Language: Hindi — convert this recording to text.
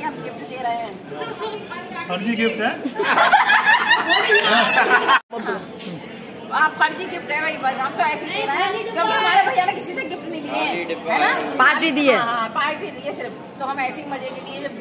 कि हम गिफ्ट दे रहे हैं। फर्जी गिफ्ट है? आप फर्जी गिफ्ट है भाई बस हम तो ऐसे ही दे रहे हैं। क्योंकि हमारे भैया ने किसी से गिफ्ट नहीं लिए। है ना? पार्टी दी है पार्टी दी है सिर्फ़। तो हम ऐसे ही मज़े के लिए जब